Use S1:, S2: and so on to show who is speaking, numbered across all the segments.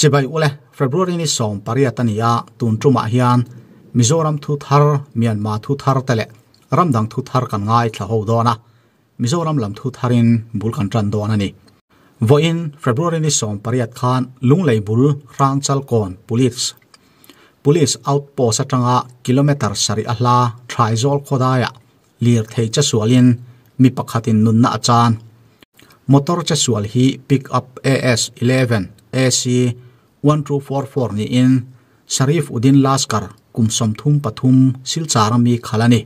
S1: chibai ule february ni som pariatania tun truma hian mizoram thu thar myanmar thu thar tele ramdang thu thar kan ngai thla ho dona mizoram lam thu tharin bul kan tran dona ni voin february ni som pariat khan lunglei bul rang chal kon police police outpost atanga kilometer sari ahla thaizol khodaya lir thei cha sualin mi pakhatin nunna achan motor cha sual hi pick up as 11 ac 1244 ni in sharif udin laskar kumsom thum pathum silchara mi khalani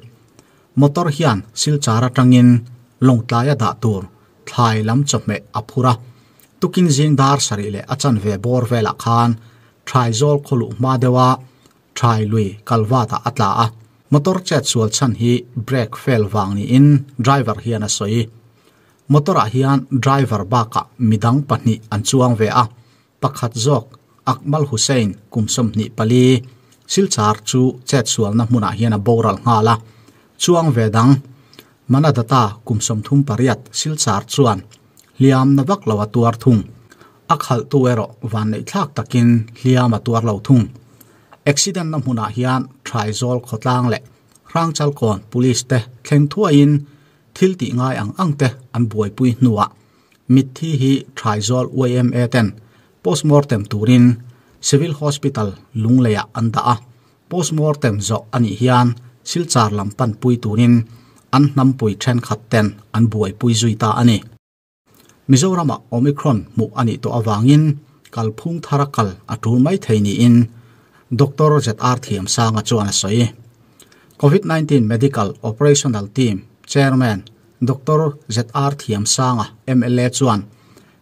S1: motor hian silchara tangin longtlaya da tur thlai lam chome aphura tukin jing dar sari le achan ve bor vela khan thaizol kholu ma dewa thai lui kalwata atla a motor chat sual chan hi brake fail wang ni in driver hian a soi motor a hian driver ba ka midang pahni an chuang ve a pakhat zok akmal hussein kumsom ni pali silchar chu chat sual na hmuna hian a boral ngala chuang ve dang mana data kumsom thum pariat silchar chuan liam na vak lawa tuar thung akhal tuero van nei thlak takin liam a tuar lo thung accident na hmuna hian trizol khotlang le rangchal kon police te thleng thua in thil ti ngai ang ang te an buai pui nuwa mit thi hi trizol OMA ten postmortem turin, civil hospital lungleya anda a. Postmortem zo ani hian silchar lampan pui turin, an nam pui then khat ten, an buai pui zuita ani. Mizorama omicron mu ani to awangin kalphung tharakal atur mai theini in. Doctor zr thiam sanga chuan soi. Covid 19 medical operational team chairman dr zr thiam sanga mla chuan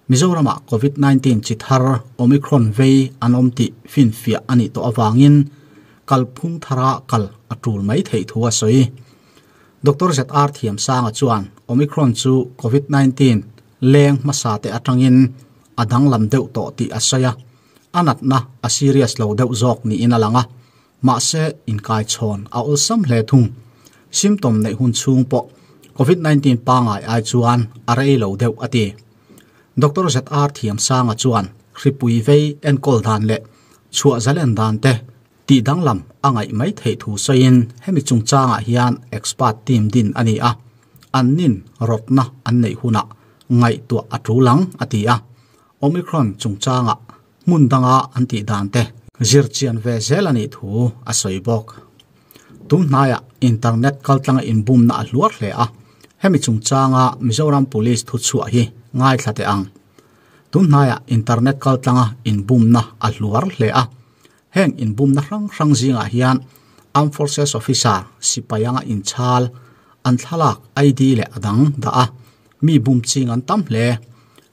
S1: mizorama, covid 19 chithar omicron vei anomti fin fia ani to awangin kalphung thara kal atul mai thei thuwa soi dr zr thiam sanga chuan, omicron chu covid 19 leng masate atangin adang lam deuh to ti asaya anat na, a serious lo deuh zok ni in alanga ma se in kai chon a ul sam hle thung. Symptom nei hun chung po. Covid 19 pa ngai ai chuan arei lo deuh ati doctor zat ar thiam sanga chuan, ripui vei en kol dan le, chua zalen dan te, ti dang lam, angai mai thei thu soin hemi chung changa hian expert team din ani a, an nin rotna an nei huna ngai tu atu lang atia omicron chung changa mun danga anti dan te, zir chian ve zelani thu a soi bok. Tum naya internet kaltanga in bum na luar hle a. hemi chung changa mizoram police thu chu hi ngai thate ang. Tum naya internet kaltanga in bum na a luar hle a. Heng na rang rang zinga hian armed forces officer sipayanga in chal an thalak id le adang da a. Mi bum ching an tam hle.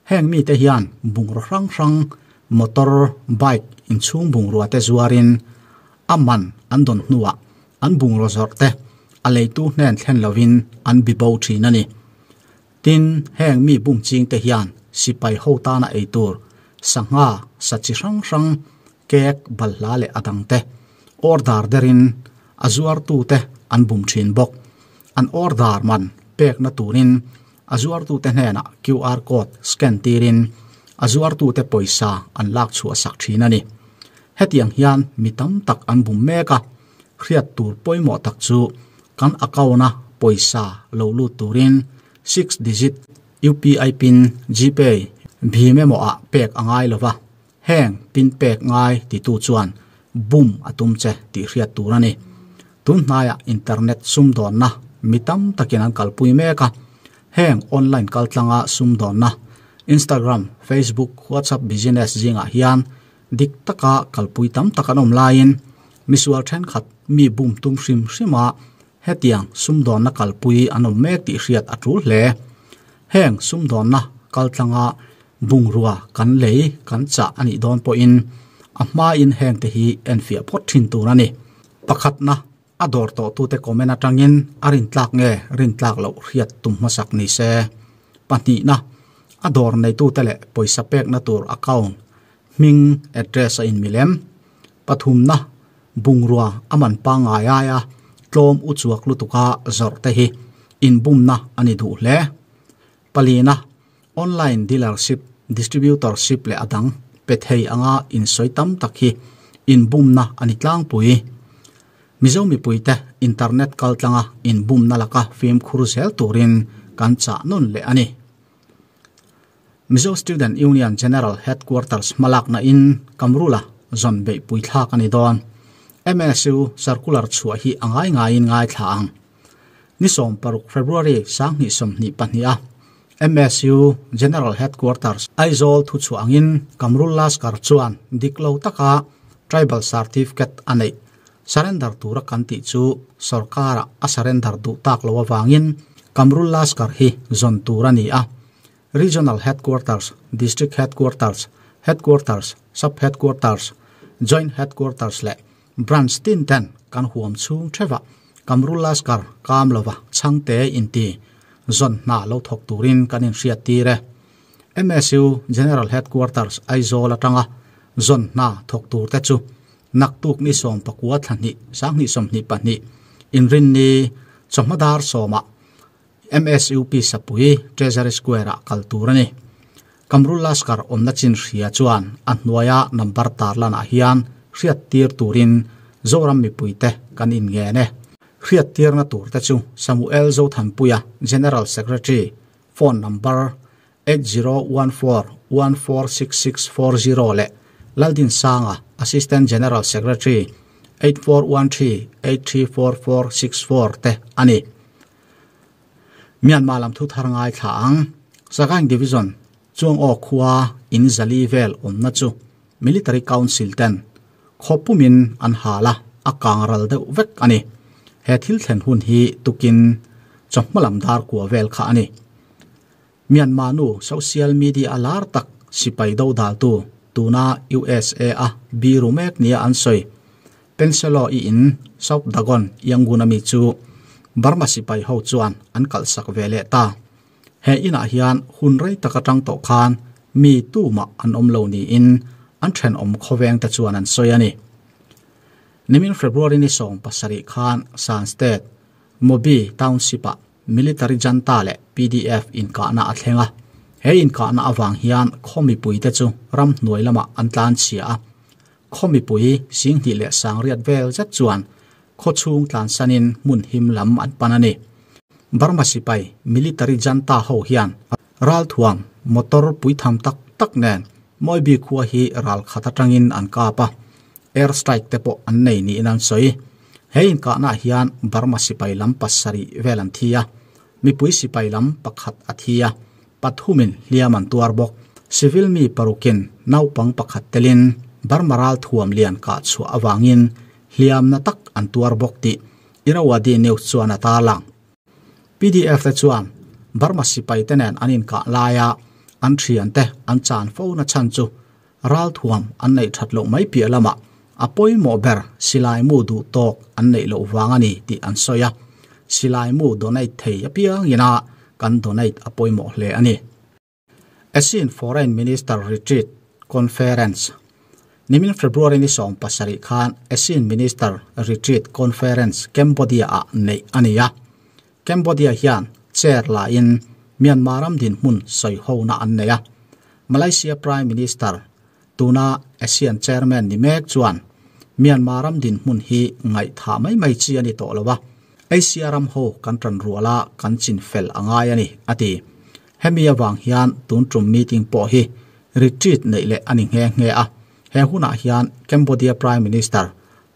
S1: Heng mi te hian bung rang rang motor bike in chung bung ruwa te zuarin. Aman an don nuwa an bung ro zor te a leitu nen thlen lovin an bi bo thina ni. Tin heng mi bung ching te hian, sipai ho ta na ei tur. Sanga sachi rang rang, kek balla le adang te. Ordar derin, azuar tu te an bum thin bok. An ordar man, pek na turin azuar tu te hena qr code scan tirin azuar tu te poisa an lak chu sak thina ni. Hetiang hian mitam tak an bum meka. Khriat tur poimo tak chu. kan account poisa lo lu turin. 6 digit UPI pin GPay bhime mo a pek angai lova heng pin pek ngai ti tu chuan. Bum atum che ti hria turani. Tun hnaya internet sum don na. Mitam takin an kalpui me ka. Heng online kaltlanga sum don na. Instagram facebook whatsapp business jinga hian. Dik taka kalpui tam takanom lain. Miswal then khat mi bum tum shrim shrima hetiang sum don na kalpui anom me ti hriat atul hle heng sum don na kaltlanga bung ruwa kan lei kan cha ani don po in a ma in heng te hi en fia phot thin tu na ni pakhat na ador to tu te komen atangin arin tlak nge rin tlak lo riat tum masak ni se pani na ador nei tu tele poisa pek na tur account ming address in milem pathum na bungrua aman pa nga ya ya tlom u chuak lu tuka zor te hi. In bum na ani du le. Palina online dealership distributorship le adang. Pethei anga in soitam takhi in bum na ani tlang pui. Mizo mi pui te internet kal tlanga in bum na laka fim khur sel turin kan cha nun le ani. Mizo student union general headquarters malak na in kamrula zon be pui thla kani don. Msu circular chua hi angai ngai in ngai thlang. Ni som paruk february sang ni som ni pania MSU General Headquarters Aizol thu chuangin Kamrul Laskar chuan diklo taka tribal certificate anei. Surrender tura kan ti chu sarkara a surrender du tak lo wangin Kamrul Laskar hi zon tura ni a. Regional headquarters district headquarters headquarters sub headquarters joint headquarters le Branstin ten kan huam chung theva kamrulas kar kam lova changte inti zon na lo thok turin kanin riat ti re MSU General Headquarters Aizola tanga, zon na thok tur te chu, nak tuk ni som pakua thani sang ni som ni pani in rin ni chomadar soma MSUP sapui Treasury Square kal turani Kamrul Laskar omna chin ria chuan anwaya number Tarlan Ahian. hian riat tir turin zoram mi puite kan in nge ne riat tir na tur ta chu Samuel zo thampuya General Secretary phone number 8014146640 le. Laldin Sanga Assistant General Secretary. 8413-834464 te ani. Myanmar lam thu thar ngai thang Sakang Division chuang o khuwa in zali vel om na chu, Military Council ten. Khopumin an hala akang ral de vek ani he thil thlen hun hi tukin chokmalam dar kwa vel kha ani Myanmar nu social media alar tak sipai do dal tu tuna USA a biru mek nia an soi penselo i in south dagon yanguna mi chu barma sipai ho chuan an kal sak vele ta he ina hian hun rei takatang to khan mi tu ma an om lo ni in an then om khoveng ta chuan an soi ani. Nimin february ni song pasari khan, san state, mobi township military janta le pdf in ka na athenga he in ka na awang hian khomi pui te chu ram hnuai lama an tlan chia a. Khomi pui sing hi le sang riat vel chat chuan kho chung tlan sanin mun him lam an panani barma sipai military janta ho hian ral thuang motor pui tham tak tak nen moi bi khuwa hi ral khata tangin an ka pa. Air strike te po an nei ni inan soi. Hein ka na hian barma sipai lam pasari velan thia mi pui sipai lam pakhat athia pathumin liaman tuar bok civil mi parukin naupang pakhat telin barmaral thuam lian ka chu awangin hliam na tak an tuar bok ti irawadi neu chuan ata pdf te chuan barma sipai tenen anin ka laya an thian te an chan fo na chan chu ral thuam an nei that lo mai pi lama apoi mo ber silai mu du tok an nei lo wangani ti an soya silai mu donai thei apia ina kan donate apoi mo hle ani asin foreign minister retreat conference nimin february ni som pasari khan asin minister retreat conference cambodia a nei ania cambodia hian chair la in myanmaram din mun soi ho na an neya malaysia prime minister tuna asian chairman ni mek chuan myanmaram din mun hi ngai tha mai mai chi ani to lowa ram ho kan tran ruala kan chin fel angai ani, ati. Hemia wang hian tun trum meeting po hi retreat nei le ani nge nge a. He huna hian Cambodia Prime Minister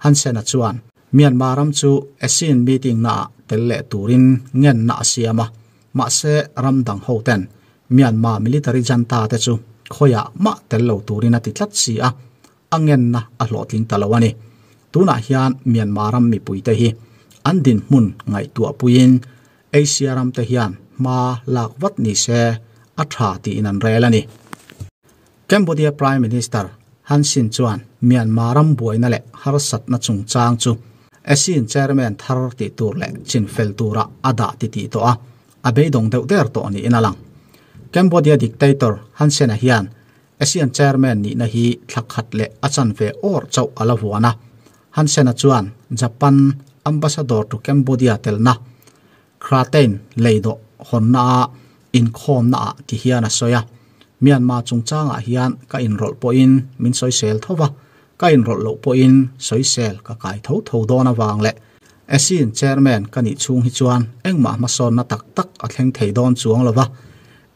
S1: Hun Sen chuan, Myanmar ram chu ASEAN meeting na telle turin ngen na siama ma se ram dang ho ten. Myanmar military janta te chu khoya ma tello turin ati tlat si a. Angen na a hlotling talawani tuna hian Myanmar ram mi puite hi. An din mun ngai tua puin ram te hian ma lak wat ni se a tha ti in an relani Cambodia Prime Minister Han Sin chuan Myanmar ram buaina le har sat na chung chang chu. ASEAN chairman thar ti tur le chin fel tura ada ti ti to a abei dong deuh der to ni inalang Cambodia dictator Han Sen a hian ASEAN chairman ni na hi thakhat le achan ve or chau ala huana Han Sen a chuan, Japan ambassador to Cambodia telna kraten leido honna in khom na ti hiana soya. Myanmar chung changa hian ka in rol po in, min soi sel thowa. Ka in rol lo po in, soi sel ka kai tho tho dona wang le. ASEAN chairman ka ni chung hi chuan engma ma son na tak tak a thleng thei don chuang lova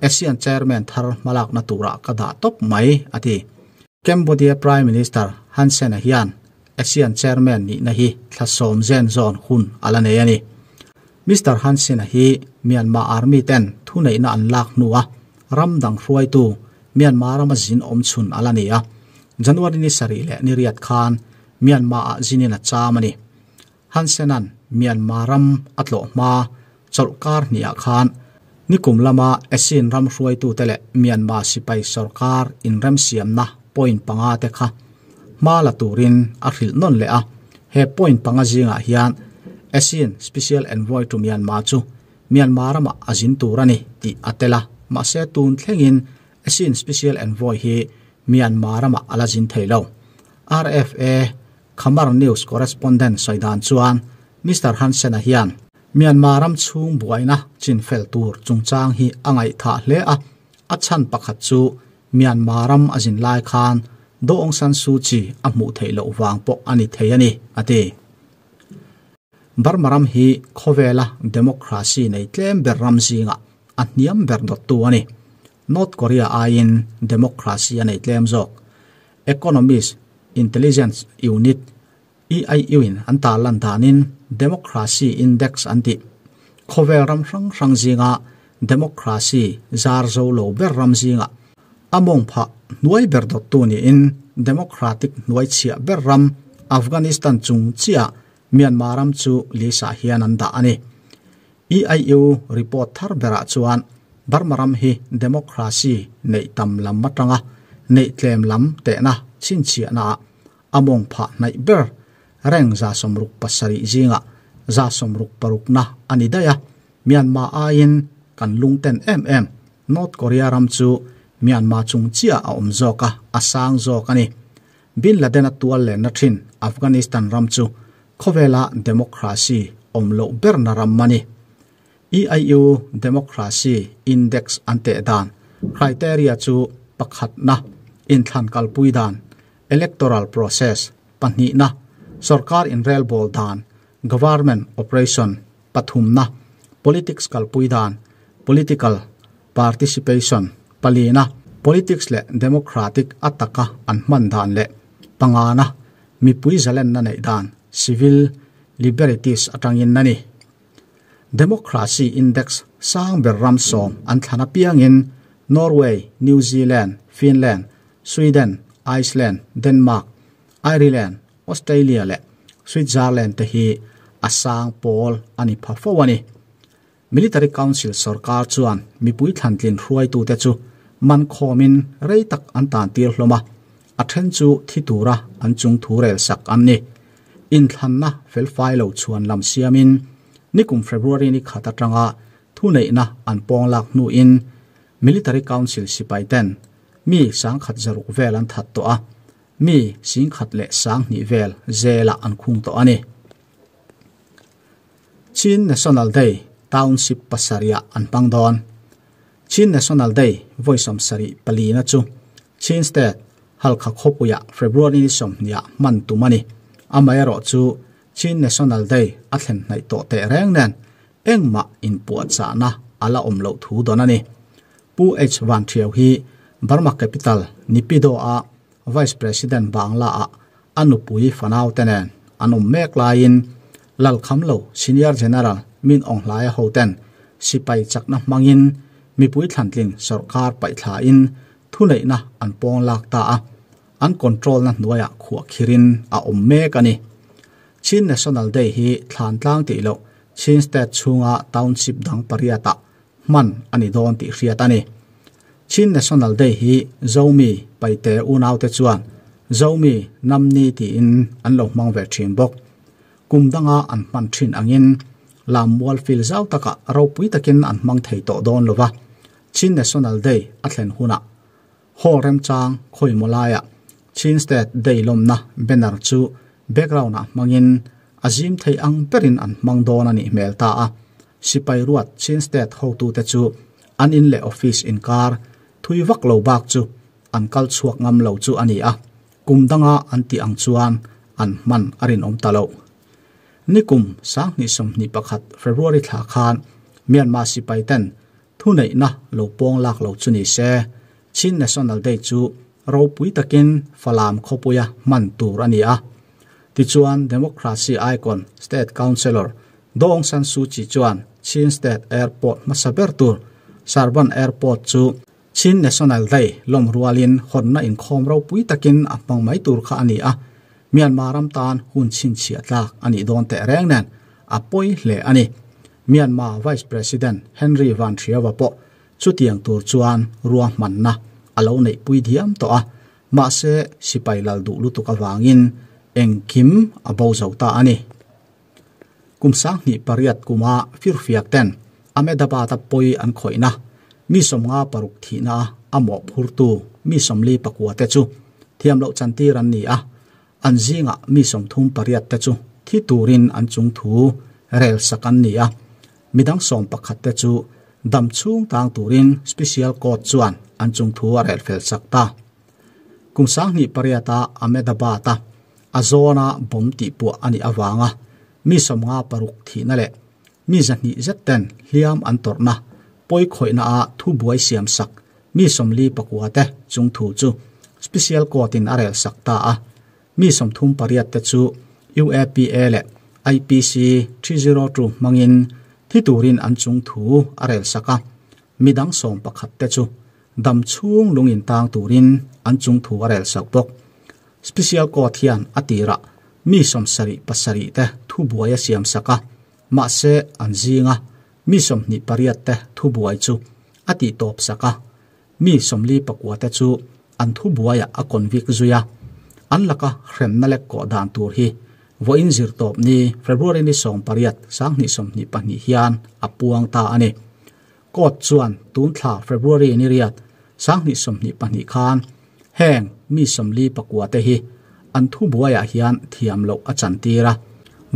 S1: ASEAN chairman thar malak na tura ka da top mai ati Cambodia Prime Minister Hun Sen hian ASEAN chairman ni na hi thla zen zon hun ala nei ani Mr Hun Sen hi Myanmar Army ten thu nei na an lak nuwa ram dang hruai tu Myanmar ma zin om chun ala nei a January ni sari le ni riat khan Myanmar a zinin a chamani ฮันเซนันเมียนมารัมอัตโลมาสรการนิอาคานนิคุมลามาเอซินรัมรวยตูเตเลเมียนมาสิไปสรการอินรัมเซียมนะปอยน์ปังอาเตค่ะมาละตูรินอัคริลนนเลอะเฮปอยน์ปังอาจิงอาฮิยันเอซินสเปเชียลเอนวอยตูเมียนมาจูเมียนมารัมอาจินตูรันีติอัตเลละมาเซตูนเทงินเอซินสเปเชียลเอนวอยเฮเมียนมารัมอาลาจินเทโล RFA Khamar News correspondent Saidan Chuan Mr Hansen a hian Myanmar ram chung buaina chin fel tur chungchang hi angai tha hle a Chan pakhat chu, Myanmar ram azin lai khan, do ong san su chi a mu thei lo wang po ani thei ani. Ate barmaram hi khovela democracy nei tlem ber ram zinga a niam ber dot tu ani. North korea ain democracy nei tlem zok. Economist intelligence unit eiu in an ta lan danin democracy index anti. Khovel ram rang rang zinga, democracy zar zo lo ber ram zinga. Among pha nuai ber dot tu ni in, democratic nuai chia ber ram, afghanistan chung chia, myanmar ram chu lisa hian an da ani. Eiu report thar bera chuan barmaram hi democracy nei tam lam matanga, nei tlem lam te na, chin chia na. among pha nai ber. Reng za somruk pasari zinga za somruk paruk na parukna anidaya myanmar ain kan lungten em em north korea ram chu myanmar chung chia a om zoka asang zoka ni. Bin laden atual le na thin afghanistan ram chu khovela democracy omlo ber na ram mani eiu democracy index ante dan criteria chu pakhat na in than kalpui dan. electoral process panni na. Sarkar in rel bol dan government operation pathum na. Politics kal puidan political participation palina politics le democratic ataka anman dan le pangana mi pui zalen na nei dan civil liberties atangin nani democracy index sang berram som an thana piang in norway new zealand finland sweden ไอ Iceland Denmark Ireland Australia และวิตเซอร์แลนด์ทีอาสางปอลอันนี้พัฟวานนี้ Military Council สรการชวนมีปุยทันทินรวยตัวเตจูมันคอมินไรตักอันตานตีลมาอัทเทนจูที่ตูระอันจุงทูเรลสักอันนี้อินทันนะเฟลไฟล์ชวนลำเสียมินนี่กุมเฟบรุรีนี่ขัดตรังอาทุนในนะอันปองลักนูอิน Military Council สิไปเต้น mi sang khat zaru vel an that to a. Mi sing khat le sang ni vel zela an khung to ani chin national day township pasaria an pangdon chin national day voice voisom sari palina chu. Chin state halkha khopuya february ni som nia man tu mani amaya ro chu chin national day athen nai to te reng nen. Engma in puat sa na ala om lo thu donani pu h 1 thiau hi Burma Capital Nipido a Vice President Bangla a Anupui Fanau tenen anu mek lain lal khamlo Senior General Min Ong Lai ho ten sipai chakna mangin mipui thantling sarkar pai thla in thulei na anpong lak ta a an control na nuaya khuwa khirin a om mek ani. Chin National Day hi thlan tlang ti lo Chin State chunga township dang pariata man ani don ti hriat ani. Chin national day hi zomi paite unaw te chuan. Zomi namni ti in an lo mang ve thin bok kumdanga an man thin angin. Lam wal fil zau taka ro pui takin an mang thei to don lova chin national day a huna. Ho rem chang, khoi molaya. Chin state day lom na, banner chu. Background na mangin azim thei ang perin an mang don ani mel ta a. Sipai ruat chin state ho tu te chu. An in le office in car thui vak lo bak chu. An kal chuak ngam lo chu ani a. Kum danga an ti ang chuan, an man arin om talo ni kum sang ni som ni pakhat february thla khan, myanmar si bay ten, thu nei na lo pong lak lo chu ni se. Chin national day chu, ro pui takin falam khopuya man tur ani a. Ti chuan democracy icon, state councilor, dong san su chi chuan, chin state airport masaber tur sarban airport chu ชินเนชั่นแนลไดย์ลมรัวลินหนน่าอินคอมเราปุ้ยตะกินอับมองไม่ตูรคาอันนี้อะเมียนมารำตานหุ่นชินเฉียดลากอันนี้โดนแต่แรงแน่นอับปุ้ยเล่อันนี้เมียนมาไวส์ประธานเฮนรี่วันเทียวะปอชุดเตียงตูรจวนรัวมันนะอาเลวในปุ้ยเดียมต่ออะมาเสสิไปลลดูลุตุกวางินเองคิมอับบาวเจ้าตาอันนี้กุมสังหิปปริยัดกุมาฟิรเฟียกเตนอเมดบาตะปุยอันคอยนะ mi som nga paruk thi na amo phurtu mi som li pakwa te chu thiam lo chanti ran ni a an zinga mi som thum pariat te chu thi turin an chung thu rel sakan ni a midang som pakhat te chu dam chung tang turin special court chuan an chung thu rel fel sakta kum sang ni pariata amedaba ta azona bom ti pu ani awanga mi som nga paruk thi na le mi zani zetten hiam an torna poi khoi na a thu buai siam sak mi som li pakwa te chung thu chu special court in arel sakta a mi som thum pariat te chu UAPA le IPC 302 mangin thi turin an chung thu arel saka midang som pakhat te chu dam chung lungin tang turin an chung thu arel sak bok special court hian atira mi som sari pasari te thu buaya siam saka ma se an zinga mi som ni pariat te thu buai chu ati top saka mi som li pakwa te chu an thu buaya a convict zuya an laka hrem na lek ko dan tur hi vo in zir top ni february ni som pariat sang ni som ni pa ni hian apuang ta ani kot chuan tun thla february ni riat sang ni som ni pa ni khan heng mi som li pakwa te hi an thu buaya hian thiam lo a chan tira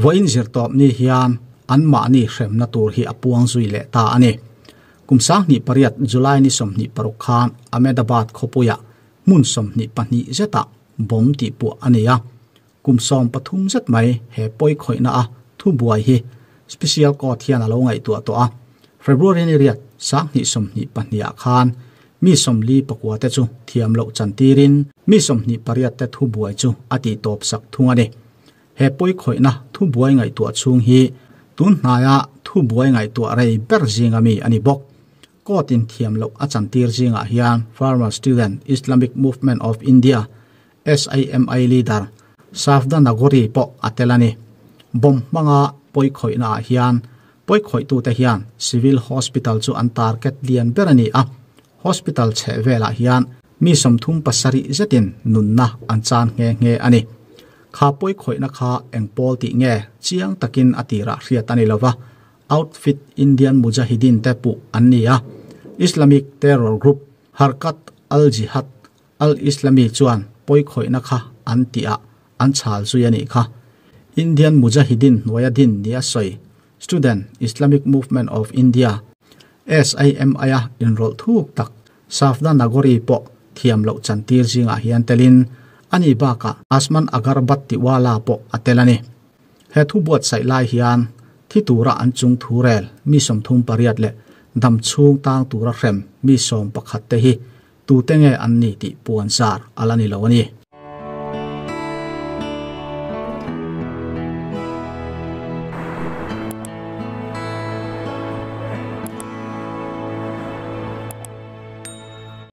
S1: vo in zir top ni hian an ma ni hrem na tur hi apuang zui le ta ani kumsang ni pariat july ni som ni paruk khan ahmedabad khopuya mun som ni pani zeta bom ti pu ania kumsom pathum zet mai he poi khoina a thu buai hi special court hian alo ngai tu to a february ni riat sang ni som ni pania khan mi som li pakwa te chu thiam lo chan tirin mi som ni pariat te thu buai chu ati top sak thunga ni he poi khoina thu buai ngai tu chung hi tun hnaya thu buai ngai tu rei ber zinga mi ani bok. Ko tin thiam lo a chan tir zinga hian farmer student islamic movement of india SIMI leader Safda Nagori po atelani. Bom manga poi khoi na hian, poi khoi tu te hian civil hospital chu an target lian berani a. Hospital che vela hian, mi somthum pasari zetin nunna an chan nge nge ani. ขาป่วยข่อยนะคะเองปอลติเงเชียงตะกินอติระเรียตันิลวะ outfit อินเดียนมุจฮิดินเตปุอันนี้อะ Islamic Terror Group Harkat Al Jihad Al Islami ชวนป่วยข่อยนะคะอันติอะอันชาลซุยนี่ค่ะ Indian Mujahideen วัยดินเนียสอย Student Islamic Movement of India SIMI อินโรลทุกตักซาฟดานนากรีปอเทียมเหล่าจันทีร์จิงอาเฮียนเตลิน ani ba ka asman agarbat ti wala po atelani he thu buat sai lai hian thi tura an chung thurel mi som thum pariat le dam chung tang tura rem mi som pakhat te hi tu tenge an ni ti puan sar alani lawani